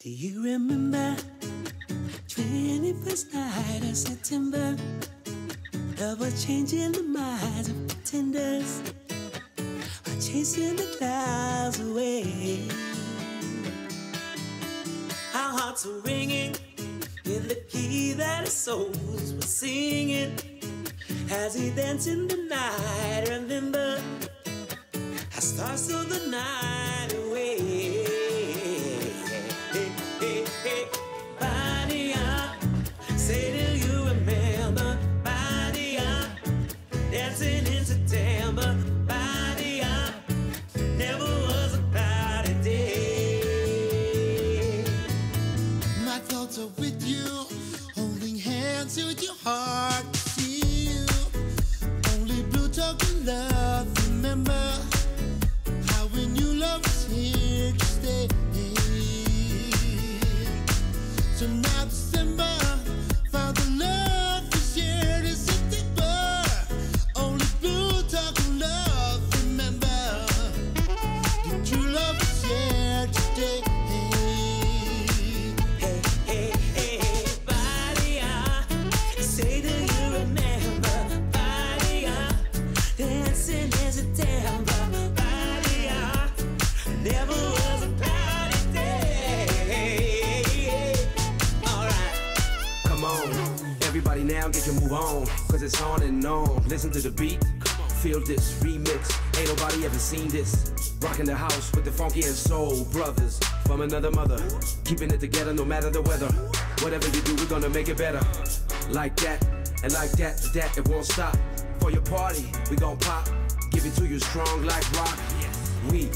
Do you remember 21st night of September? Love was changing the minds of pretenders, while chasing the clouds away. Our hearts were ringing in the key that our souls were singing as he danced in the night. Remember, I stars saw the night now get your move on, cause it's on and on. Listen to the beat, feel this remix. Ain't nobody ever seen this. Rocking the house with the funky and soul brothers from another mother. Keeping it together no matter the weather. Whatever you do, we're gonna make it better. Like that, and like that, that, it won't stop. For your party, we gon' pop. Give it to you strong like rock.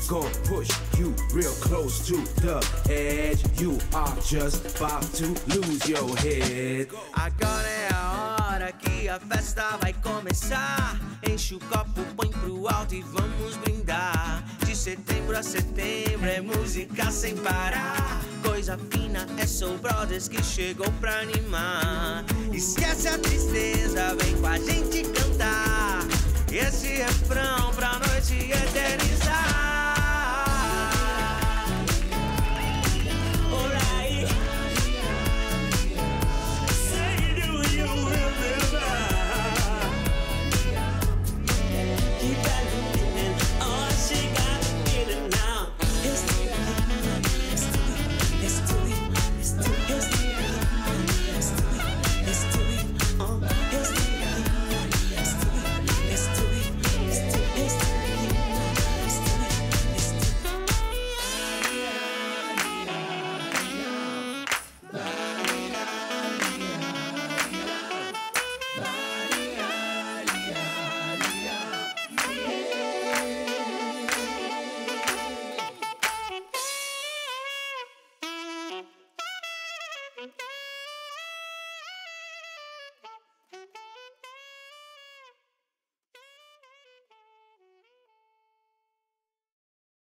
Push you real close to the edge. You are just about to lose your head. Agora é a hora que a festa vai começar. Enche o copo, põe pro alto e vamos brindar. De setembro a setembro é música sem parar. Coisa fina é Soul Brothers que chegou pra animar. Esquece a tristeza, vem com a gente cantar. Esse refrão.